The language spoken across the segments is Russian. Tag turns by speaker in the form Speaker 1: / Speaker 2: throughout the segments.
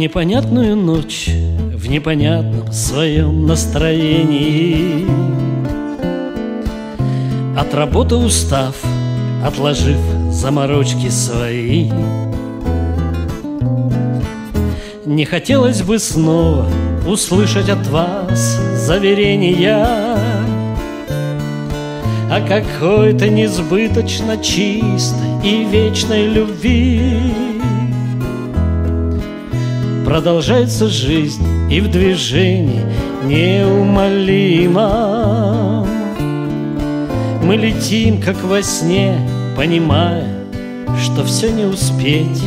Speaker 1: непонятную ночь, в непонятном своем настроении. От работы устав, отложив заморочки свои. Не хотелось бы снова услышать от вас заверения О какой-то несбыточно чистой и вечной любви Продолжается жизнь и в движении неумолимо. Мы летим, как во сне, понимая, что все не успеть.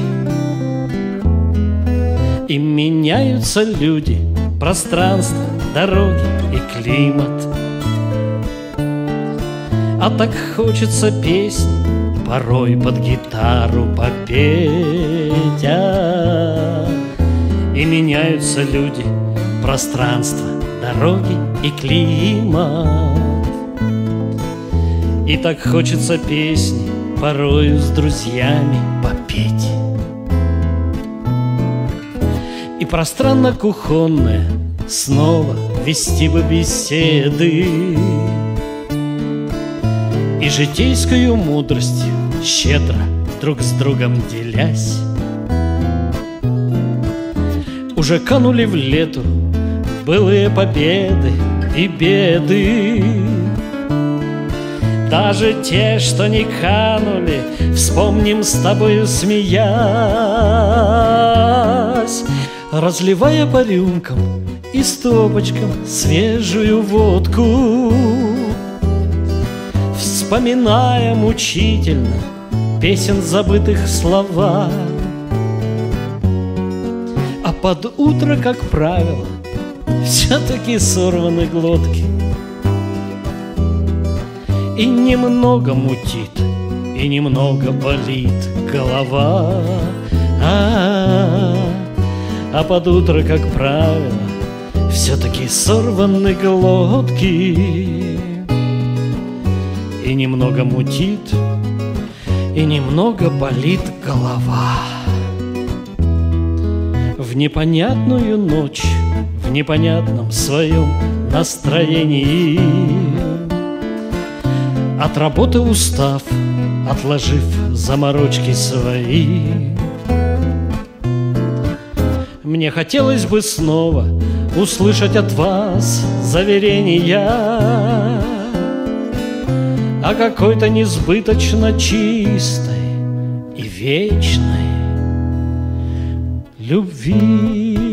Speaker 1: И меняются люди, пространство, дороги и климат. А так хочется песни порой под гитару попеть меняются люди, пространство, дороги и климат. И так хочется песни порою с друзьями попеть. И пространно кухонное снова вести бы беседы И житейскую мудростью щедро друг с другом делясь уже канули в лету былые победы и беды. Даже те, что не канули, вспомним с тобою смеясь, разливая по рюмкам и стопочкам свежую водку, вспоминая мучительно песен забытых слова. Под утро, как правило, все-таки сорваны глотки. И немного мутит, и немного болит голова. А, -а, -а, а под утро, как правило, все-таки сорваны глотки. И немного мутит, и немного болит голова в непонятную ночь, в непонятном своем настроении. От работы устав, отложив заморочки свои. Мне хотелось бы снова услышать от вас заверения о какой-то несбыточно чистой и вечной Eu vi